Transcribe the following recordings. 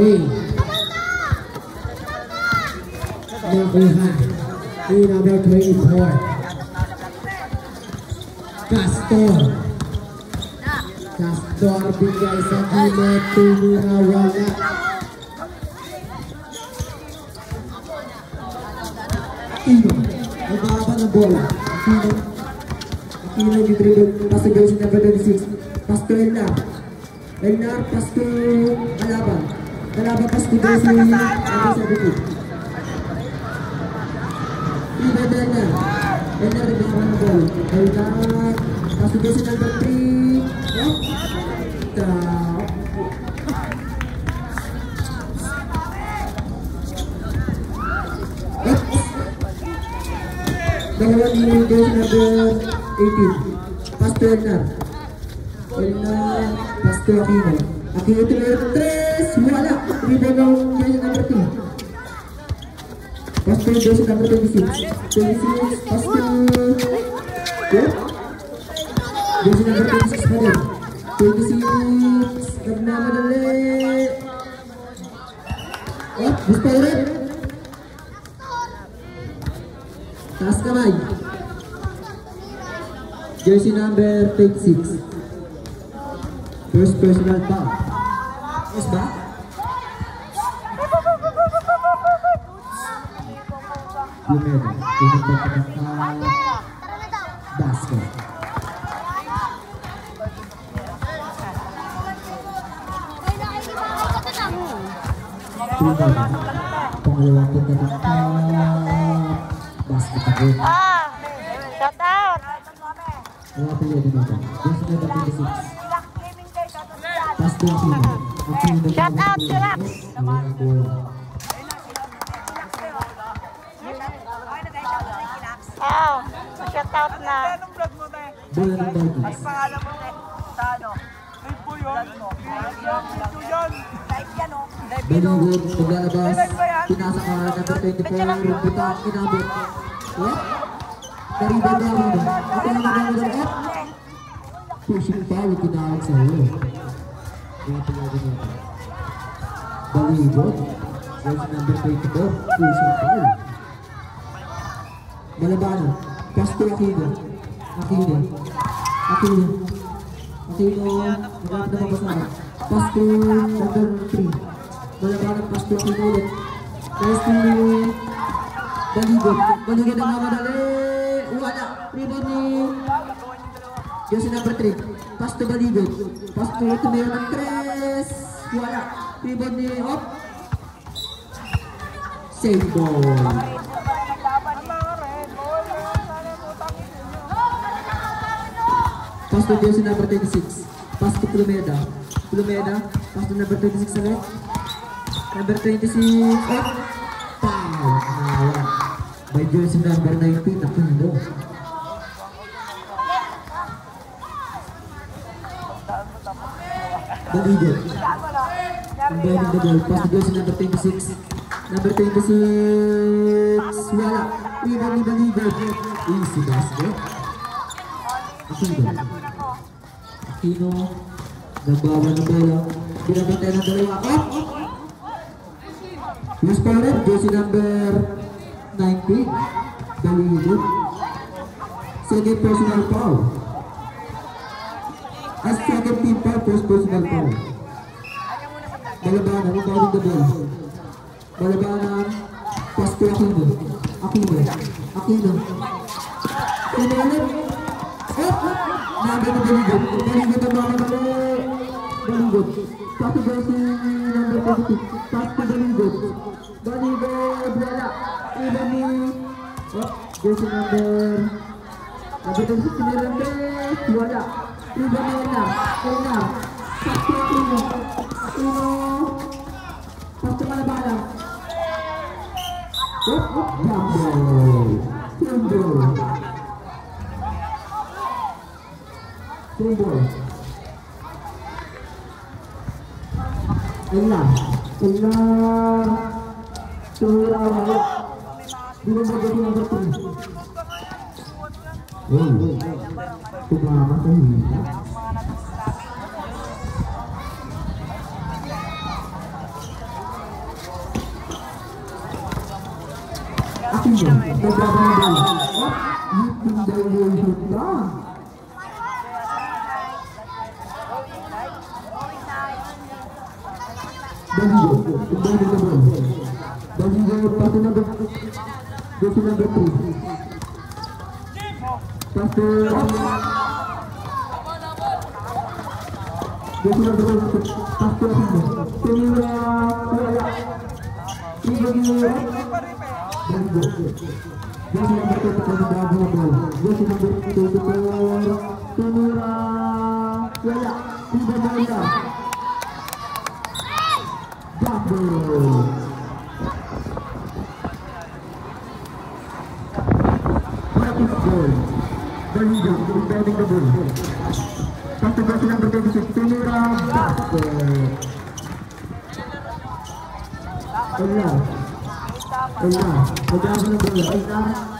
Okay. Nakuha. Ni number 24. Castor. Castor bigay sa gilid. Tumira wala. Aquino. Nagbaba ng bola. Aquino. Aquino yung dribble. To Joyce number 26. Pass to Elnar. Elnar, pass to terlepas di bawah ini ada sedikit. Ini benar, benar di bawah gol. Dari kanan, masuk ke sedang berpi. Bahwa di Windows number 18 Pas benar Benar Pas ke Akino Akino itu leher 3 guys, wala. Rebound ng Kaya number 2. Pass to number 26. 26, pass to... Yeah? Joseph number 26 pa rin. 26, nagmamadali. Oh, gusto pa rin. Taas kamay. Jersey number 26. First personal foul. Yes ba? Lumeda. Pinagpagpagpag basket. Lumeda. Pangalawang pagpagpag basket ako. Ah, shout out. Mga pilihan dito. Jersey number 26. 24, butang, kinabot. What? Kariba na rin. Ako na nagawin ng up. Pushing foul, tinawag sa iyo. Kaya tinawag nito. Benigod, jersey number 24, pushing foul. Malabano, pass to Aquino. Aquino. Aquino. Aquino, nagkakita na mabasa. Pass to number 3. Malabano, pass to Aquino ulit. Pass mamadali. Wala. Rebound ni Jose number 3. Pass to Baligod. Pass to Tumira ng 3. Wala. Rebound ni Op. Save ball. Pass to Jose number 26. Pass to Plumeda. Plumeda. Pass to number 26 ulit. Number 26. Up. By jersey number 19. Aquino. Baligo. Combining the to jersey number 26. Number 26. Wala. Rebound ni Baligo. Easy basket. Aquino. Aquino. Nagbawa ng bola. Binabantay ng dalawa. Up! Who's? Jersey number 19. Baligo. Second personal foul. As second team foul, first personal foul. Balabanan, rebounding the ball. Balabanan, pass to Aquino. Aquino. Aquino. Aquino ulit. Up! Nabi na Baligot. Baligot ang mga kami. Baligot. Pass to jersey number 26. Pass to. Baligot, wala. Oh, jersey number... Number 26, Mirandes. Wala. Iba ni Ena. Ena. Pass to Aquino. Aquino. Pass to Malabana. Oh, oh, Jumbo. Jumbo. Jumbo. Ella. Ella. Tura nomor 3. Oh, hita. Aquino, nagbabaw ng bola. Oh, yung dalawang shoot lang. Daligo, yung daligo na ball. Daligo, pass to number, go to number two. Pass to, go to number one, pass to Aquino. Tumira, wala. Tumira, Daligo. Go to number two, pass to number one. Go to number two, to four. Tumira, wala. Tiba bola. Double. Defending the goal to number 26, Tumira, basket. Wala. Mag-aabot ng bola. Wala.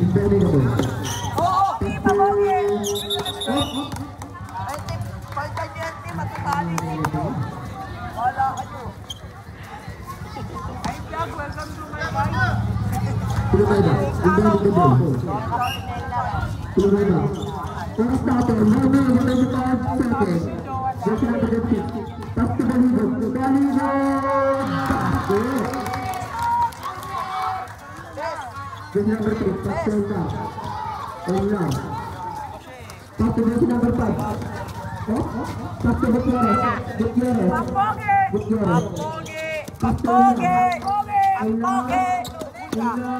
Invaluable. Pinameda. Oras natin. No, no, no, no, no, seconds. Jersey number Jersey number 3, pass to Elna. Elna. Pass to jersey number 5. Oh, pass to Gutierrez. Gutierrez. Gutierrez. Bogi! Pass to Bogi! Elna. Bogi! Elna.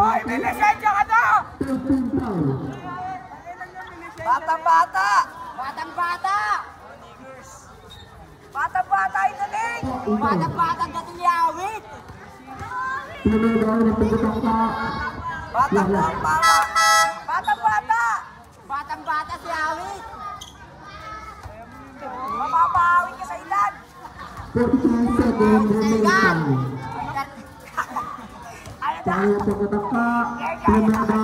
Hoy, may lisensya ka na! 13 foul. Batang bata! Batang bata! Batang bata inaling! Batang bata dating yawit! Batang bata! Batang bata! 42 seconds remaining time. Ano na? Tayo sa pagkatangka. Pineda.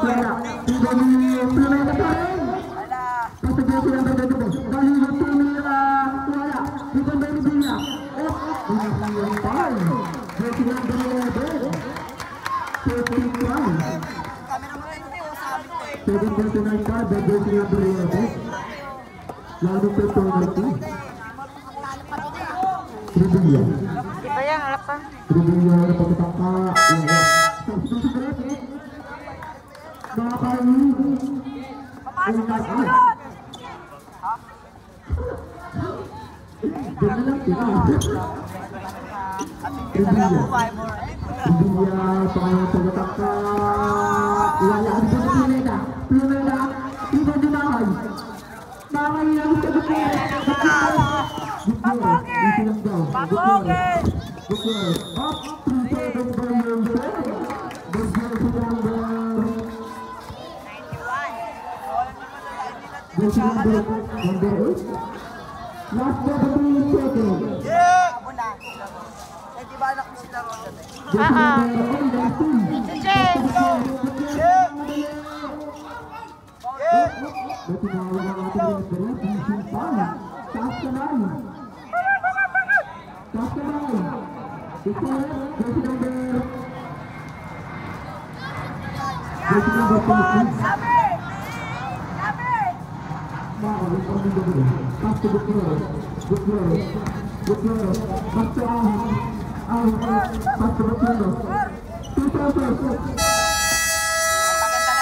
Wala. Pineda. Pineda pa rin. Wala! Kasi jersey number 22. Dahil tumira. Wala. Dito ba yung biya? Oh, pinakayang foul. Jersey number 11. 13 foul. Kami naman rin ito, sabi ko. 7.29 foul. The jersey number 11. Lalo sa penalty. Tribulya. Di ba yan? Wala pa. Tribulya na pagkatangka. Wala. Nakakain. Papasok ka sunod! Diyan na lang sila. Tribulya. Tribulya, pangalawa Papoge! Last na ba yung second? Yeah! Ako na. Eh, di ba anak mo sila ron dati? Oo. Sige! Go! Yeah! Yeah! Yeah! Ating referee, Vision Pan. Taas kamay. Taas kamay. Ito, jersey number... Jersey number 26. Sabi! Sabi! Makakabit ang mundo ko. Pass to Gutierrez. Gutierrez. Gutierrez. Pass to Ahon. Ahon. Pass to Gutierrez. Two passes.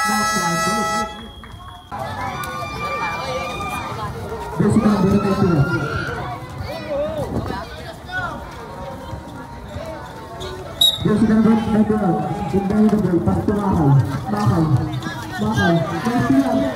Not right. Jersey number 19. Jersey number 21. Inday the ball. Pass to Mahal. Mahal. Mahal. Jersey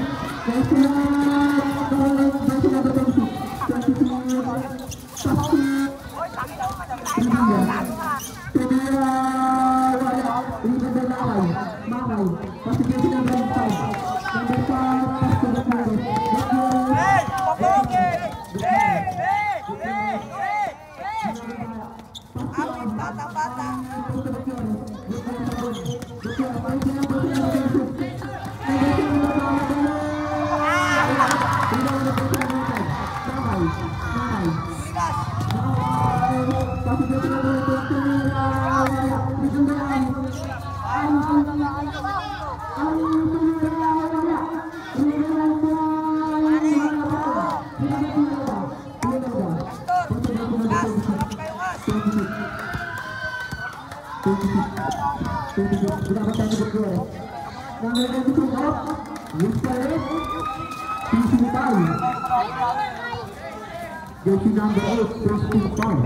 Jersey number 8, Preston Paul.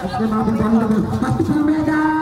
At na mga bintang naman. Pasti sa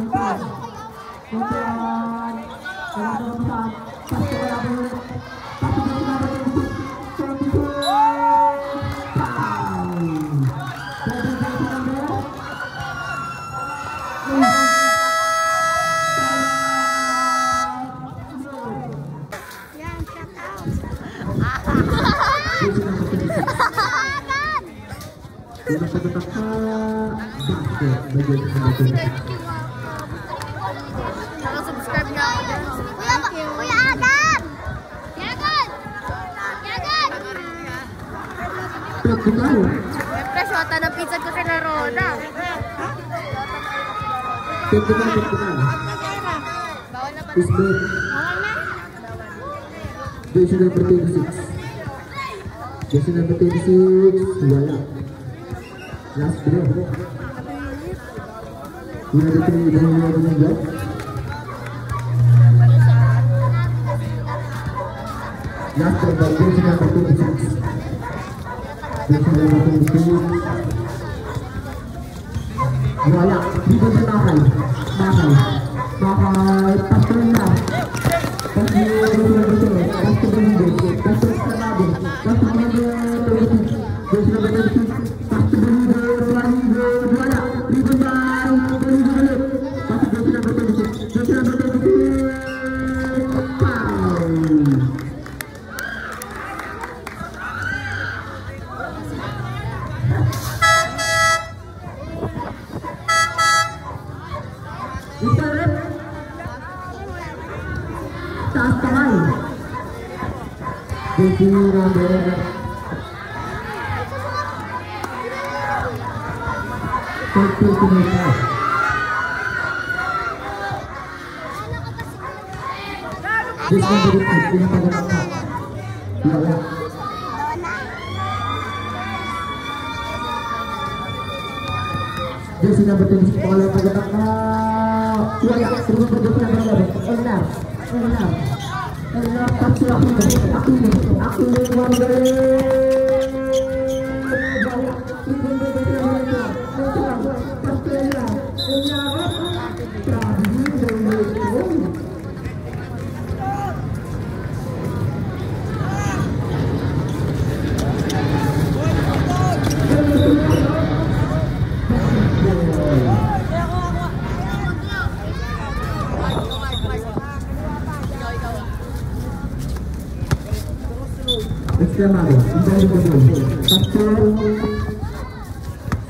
Shout out. Agad! Nakasubscribe Bawal na ba? Bawal na? Jersey number 26. Jersey number 26. Wala. Last blow. Una de three, dahil wala ng block. Last blow by jersey number 26. Jersey number 26. Wala. Dito sa Makay. Makay. Makay. Pastor na. Taas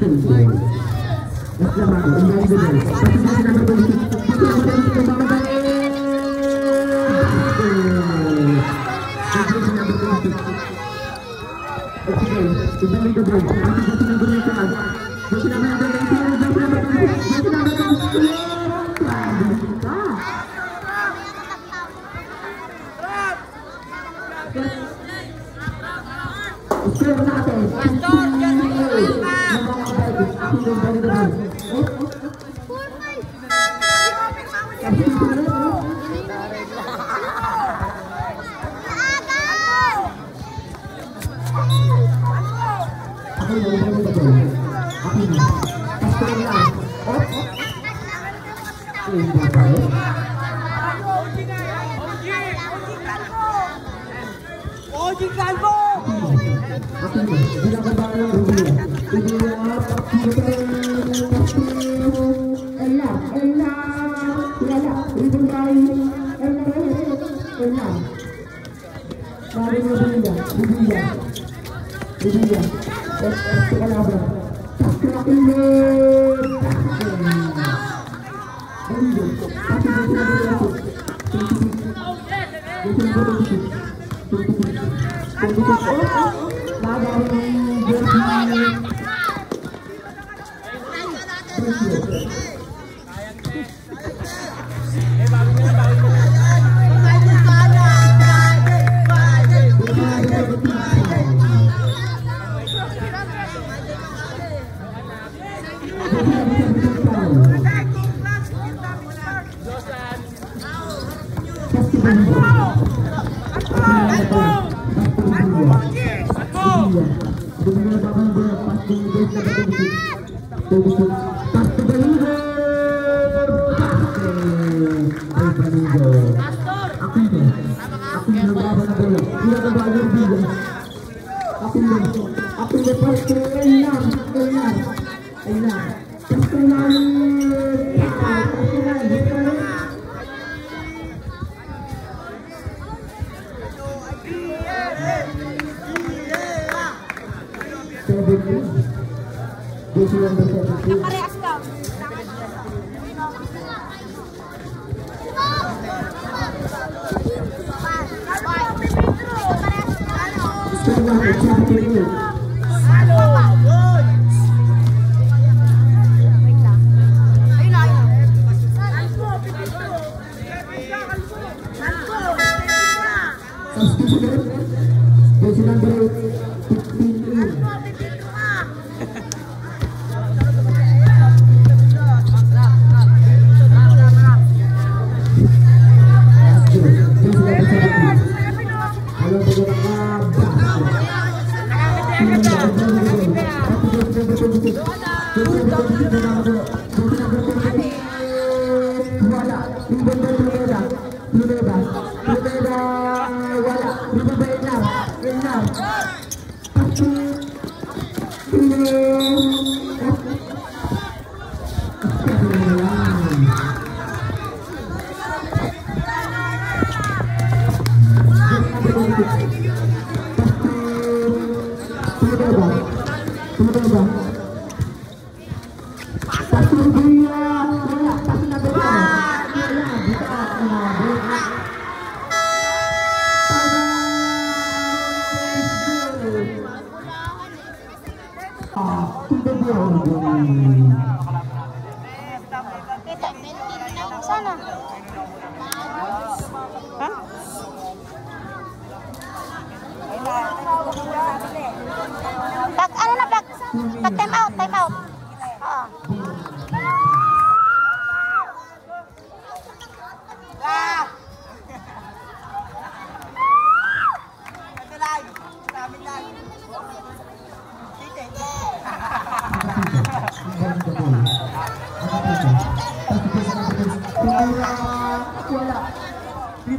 Oke, kembali ke 加油！来来来来来！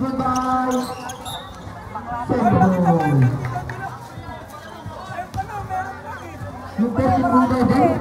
Rebound by Sembol. Yung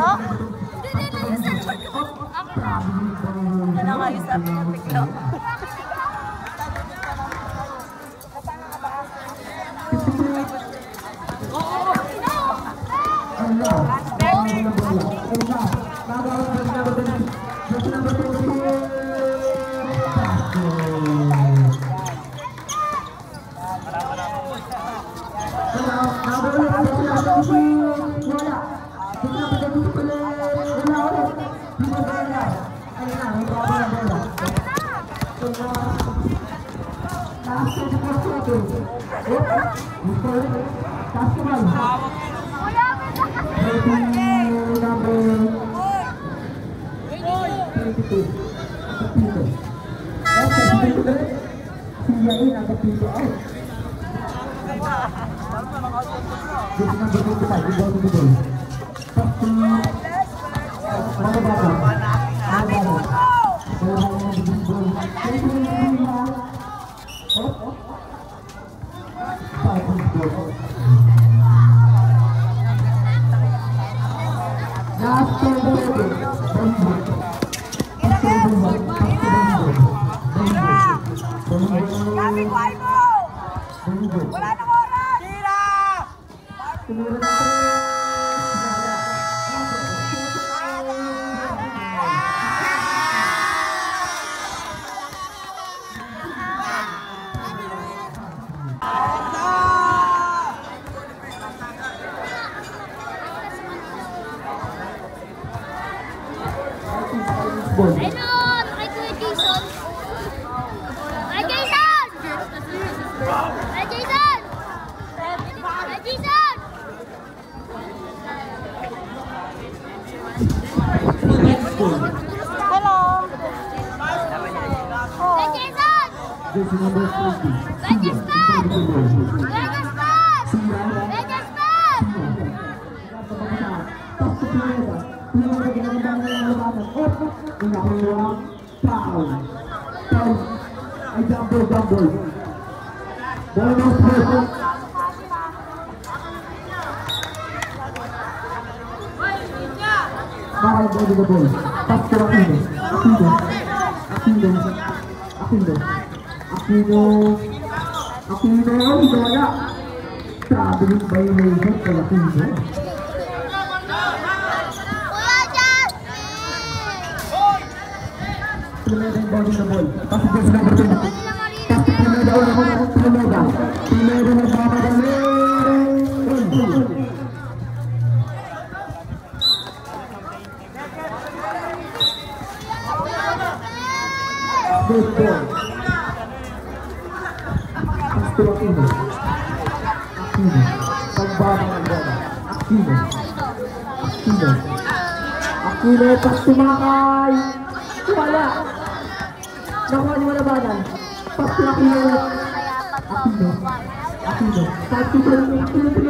yung Sabi Barang dia juga boleh. Pas ke Akindo. Akindo. Akindo. Akindo. Akindo. Akindo. Itu ada. Tak beli bayi hebat ke Akindo. Tidak ada yang bawa di Pas ke sudah bertemu. Pas ke sudah bertemu. Pinameda. Una ko na Pinameda. Pinameda nagmamadali. In. Good ball. Pass to Aquino. Aquino. Pagbaba ng bola. Aquino. Aquino. Aquino, pas tumakay. Wala. tu.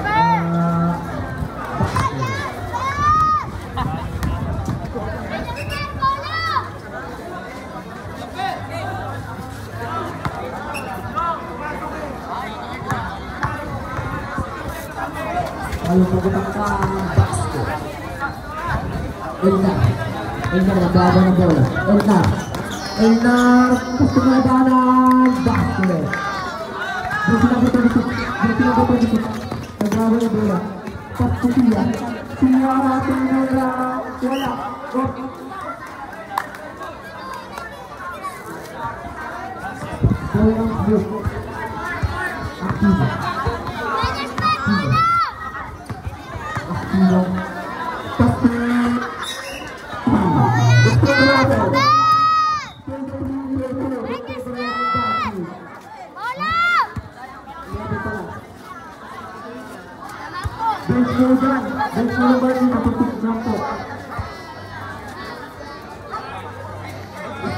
Lalu pagkakang basket. Elna. Elna nagbago ng bola. Elna. Elna. Gusto na labanan. Basket. Jersey number 26. Jersey number 26. Nagbago ng bola. Pas to Sia. Sia. Sia. Wala. Oh. Bola ng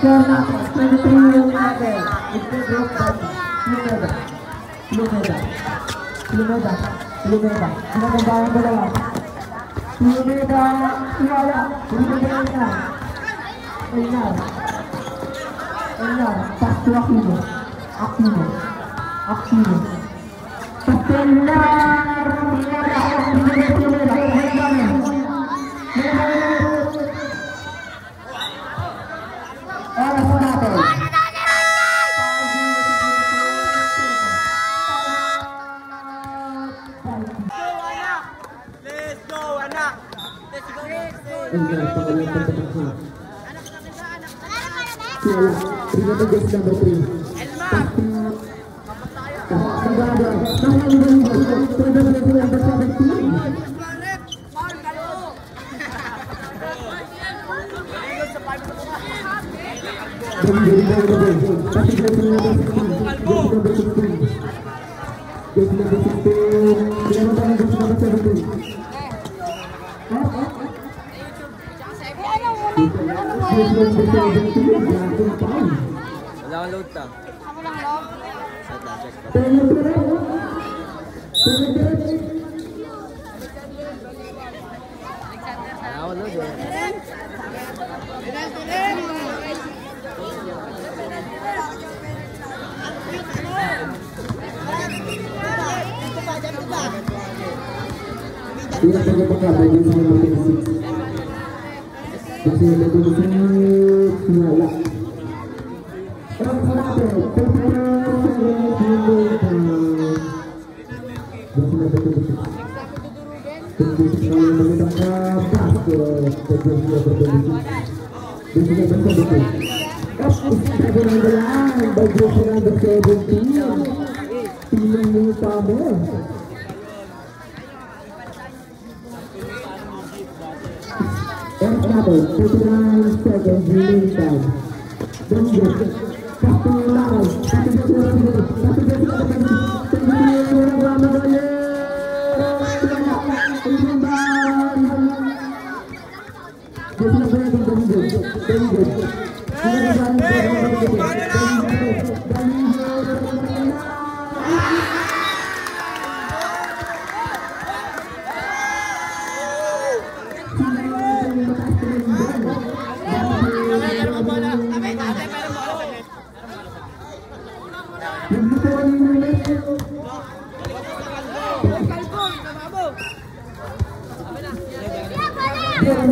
Score natin. 23 yung natin. Ito drop body. Lumeda. Lumeda. Lumeda. Lumeda. Ginaganda yung dalawa. Lumeda. Iwala. Lumeda na. Einar. Einar. Pass to Aquino. Aquino. Aquino. Pass to Einar. Oras Sila, Rinata Jess number 3. Pasti. Sagada. Nanganggaling ba ito? Pwede na ito number 17. Dari dari dari dari. Pasti Jess number 16. Jess Tidak berkondisi Dan juga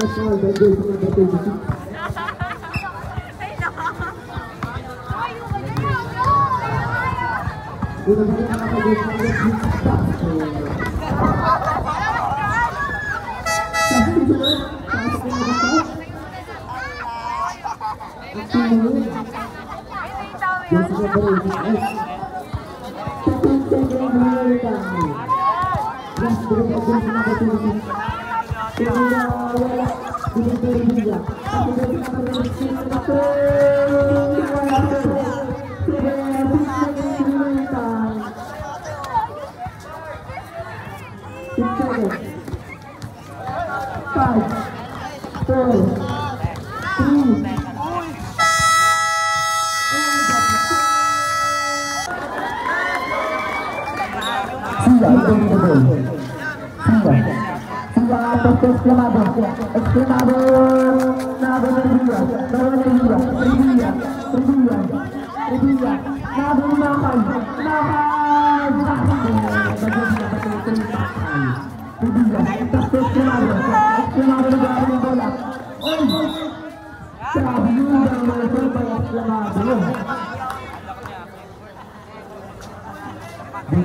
national language and identity. Terima kasih Tiga. Tiga Nah,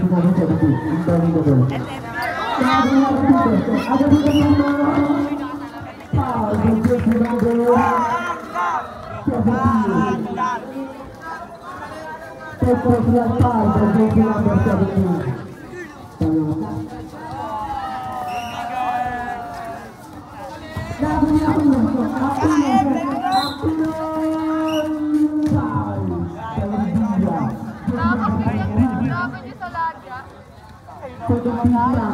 pojok pinggirang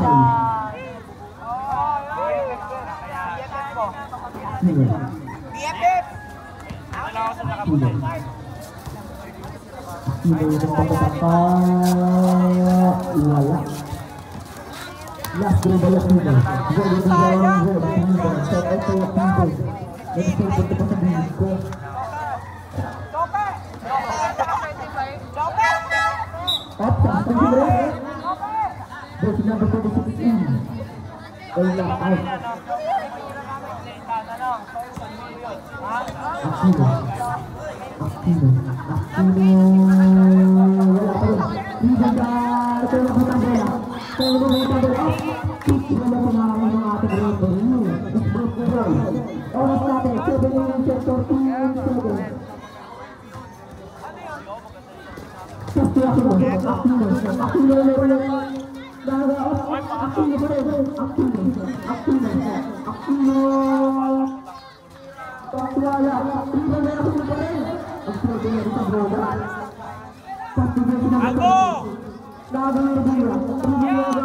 yang sedang berkondisi kecil Tengah out Akino Akino Akino Dijajar Tengah hutan bola Tengah hutan bola tidak yang pengalaman mengatur dengan berimu Berkurang Oleh selatan sebelum sektor tim sebelum Satu aku Aku Aku Yeah,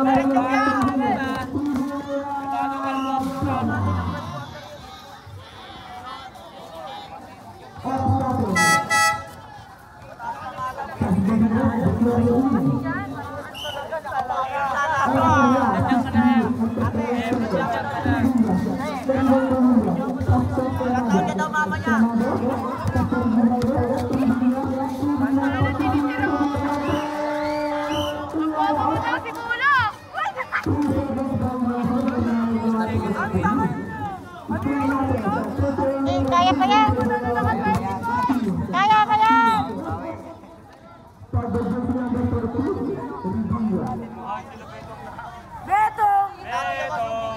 let it go. kayang kayang kayang Betong Betong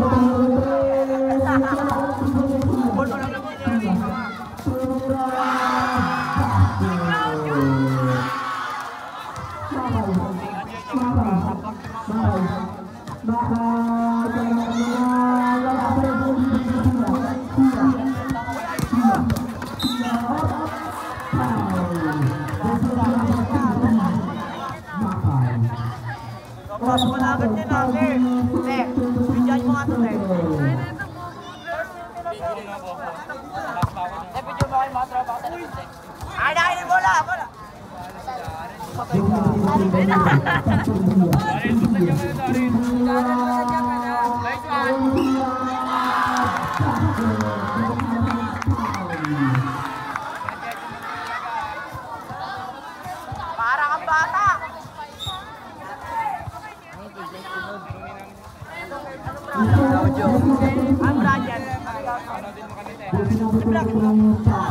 बोला बोला bola. kang bata. Ang Brian. Ang Brian.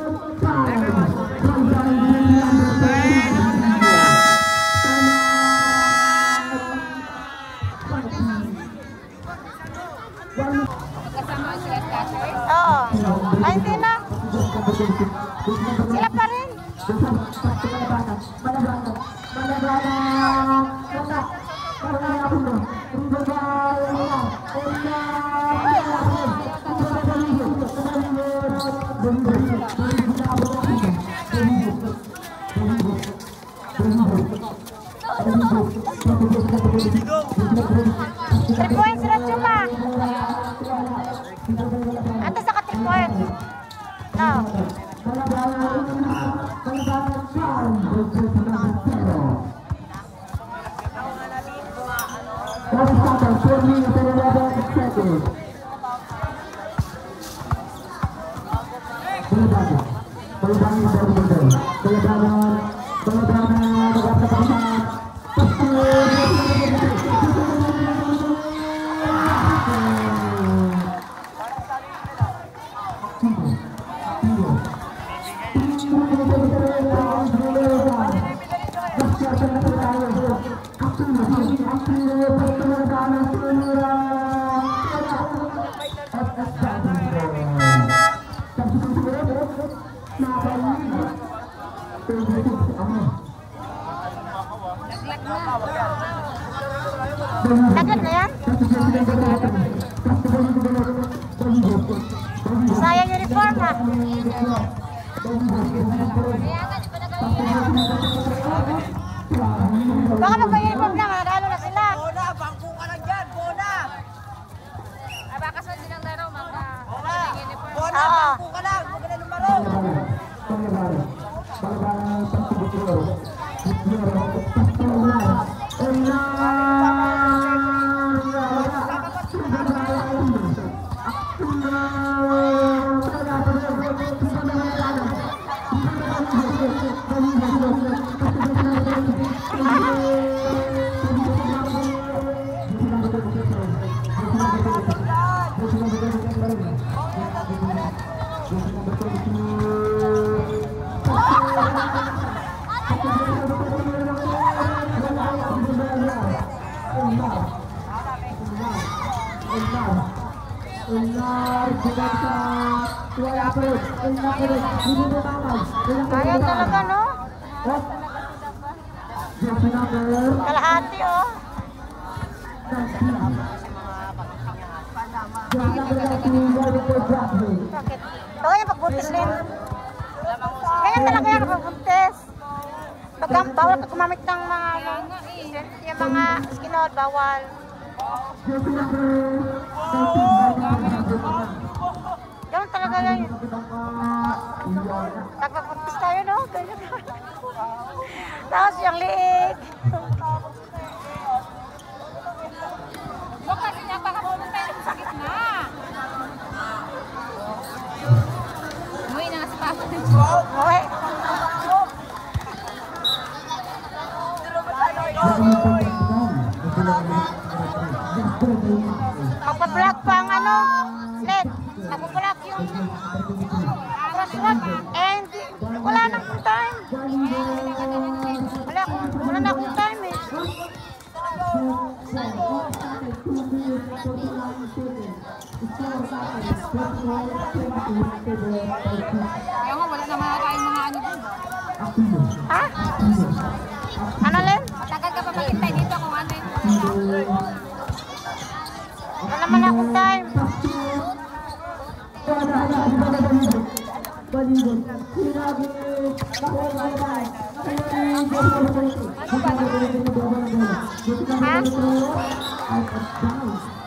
tư thế của chị ống này Đặt cái này á Jersey number 19, Walter Bradley. Bakit? So, ganyan pagbuntis rin. Ganyan talaga yan pagbuntis. Pag bawal ka gumamit ng mga yung mga skinod, bawal. Jersey number 19, Walter Bradley. Ganun talaga yan. Pag pagbuntis tayo, no? Ganyan. Tapos yung liig. Magpa-block pa ang ano, net. Magpa-block yung cross-block. Kaya nga, wala naman tayong mga ano dun. Ha? Ano, Len? Matagal ka pa maghintay dito kung ano yun. Wala naman akong time. Huwag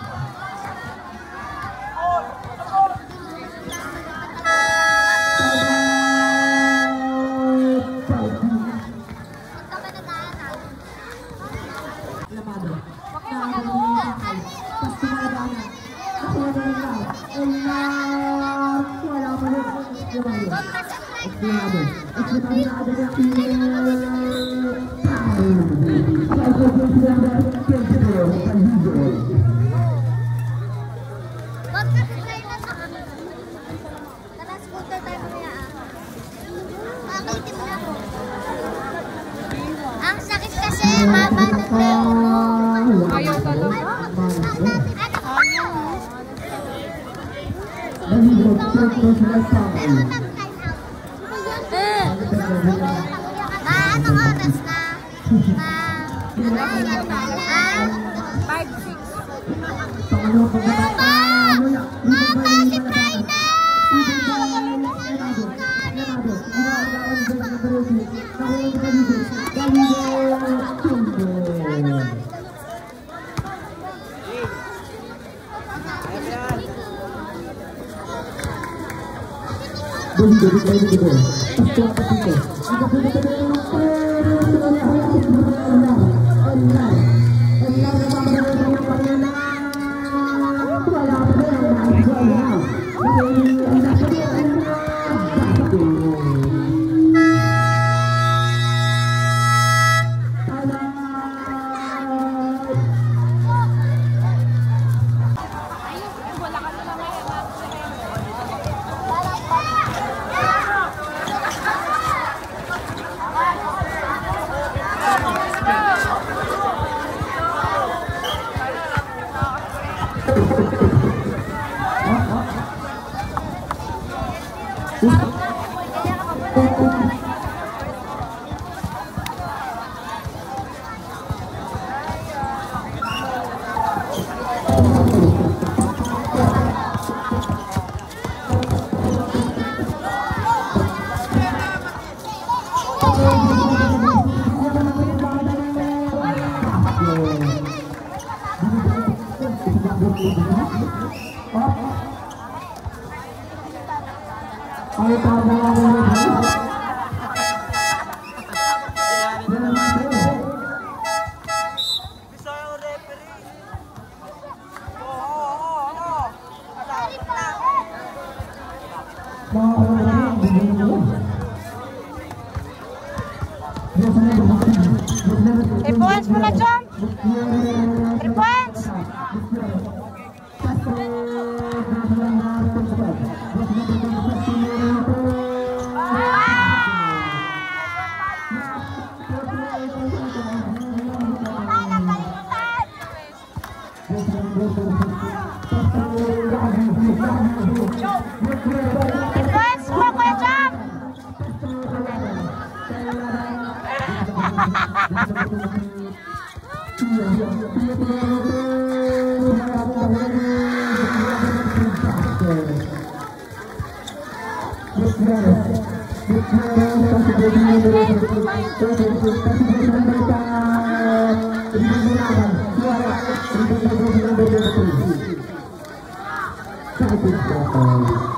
Three points muna dyan. Three points. Thank. Ah, yeah.